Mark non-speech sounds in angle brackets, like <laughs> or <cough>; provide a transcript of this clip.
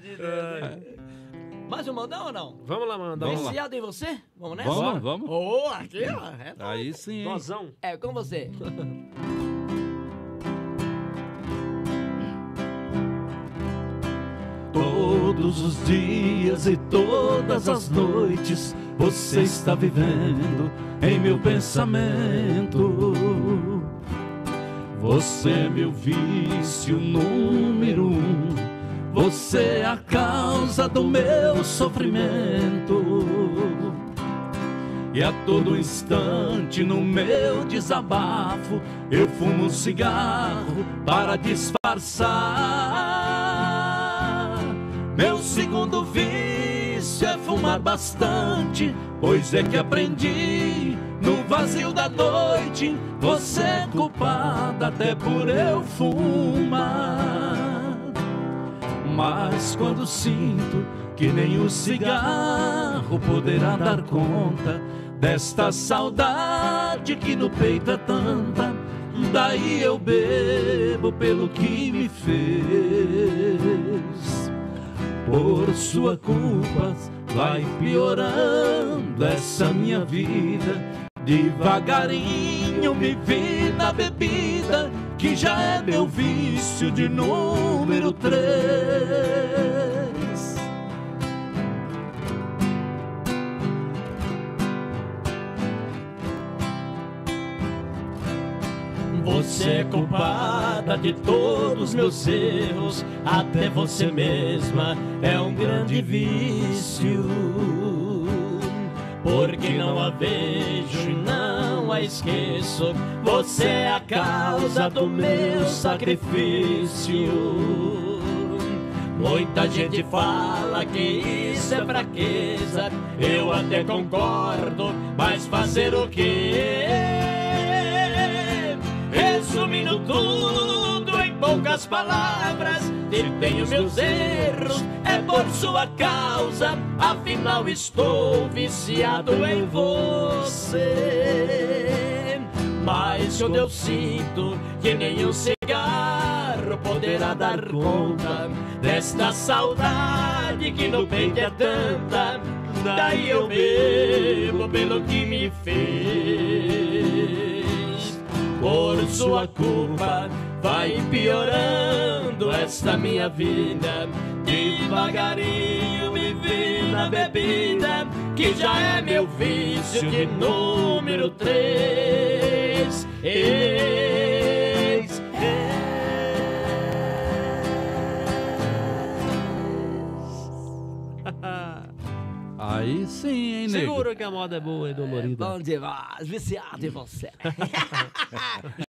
de Deus. Mais um mandão ou não? Vamos lá, mandar um. Viciado em você? Vamos nessa? Vamos, vamos. Ô, aqui, ó. É, Aí sim? Gozão. é com você. <laughs> Todos os dias e todas as noites você está vivendo em meu pensamento. Você é meu vício número um. Você é a causa do meu sofrimento. E a todo instante no meu desabafo eu fumo um cigarro para disfarçar. Meu segundo vício é fumar bastante, pois é que aprendi no vazio da noite. Você é culpada até por eu fumar. Mas quando sinto que nem o cigarro poderá dar conta desta saudade que no peito é tanta, daí eu bebo pelo que me fez. Por sua culpa vai piorando essa minha vida. Devagarinho me vi na bebida, que já é meu vício de número três. Você é culpada de todos meus erros, até você mesma é um grande vício. Porque não a vejo e não a esqueço, você é a causa do meu sacrifício. Muita gente fala que isso é fraqueza, eu até concordo, mas fazer o quê? Resumindo tudo em poucas palavras, se tenho meus erros, é por sua causa, afinal estou viciado em você. Mas quando eu sinto que nenhum cigarro poderá dar conta desta saudade que no peito é tanta, daí eu bebo pelo que me fez por sua culpa, vai piorando esta minha vida. Devagarinho me vi na bebida, que já é meu vício de número 3. Aí sim, hein, nego? Segura que a moda é boa e dolorida. Bom demais, viciado em você. <laughs> <laughs>